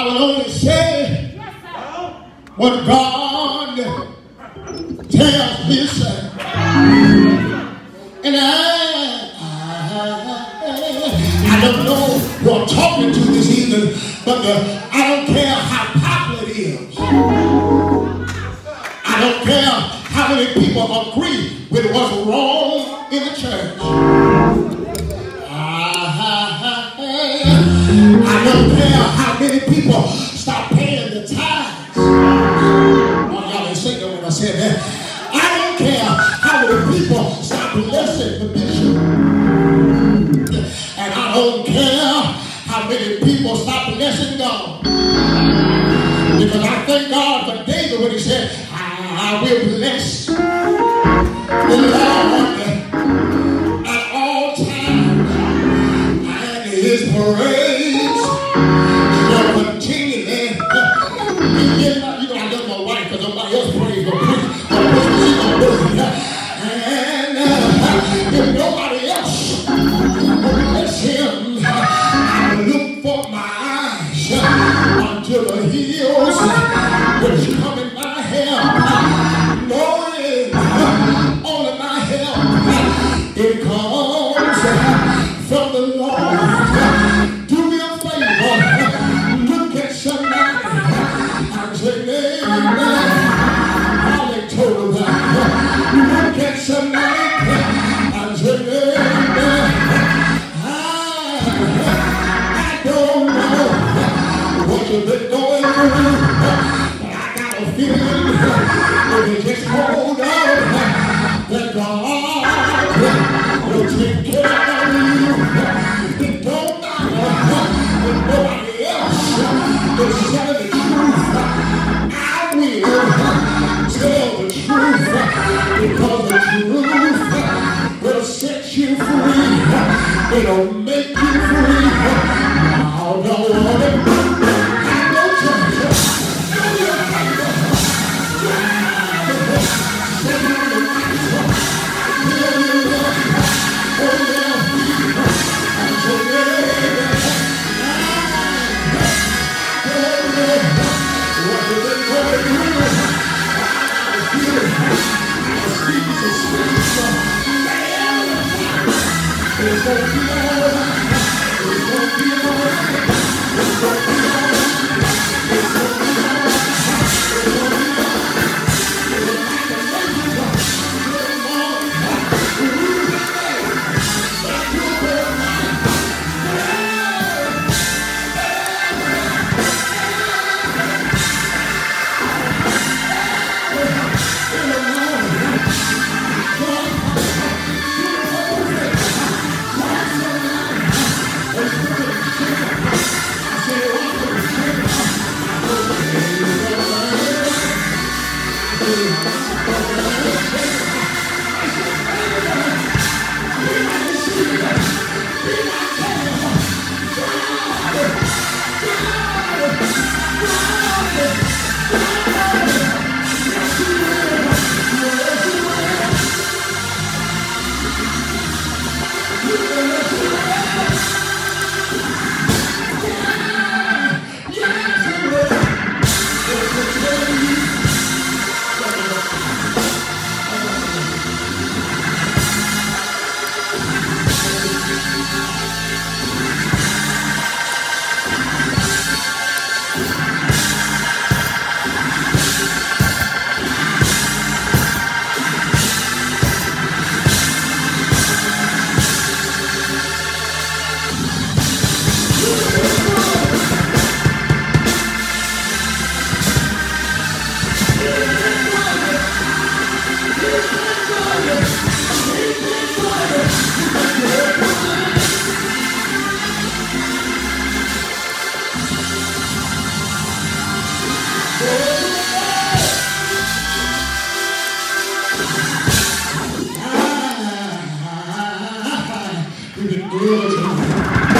I will only say what God tells me say. And I, I, I don't know who I'm talking to this evening, but the, I don't care how popular it is. I don't care how many people agree with what's wrong in the church. And I don't care how many people stop blessing God. Because I thank God for David when he said, I, I will bless I got a feeling you just You've been good to me.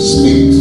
speak.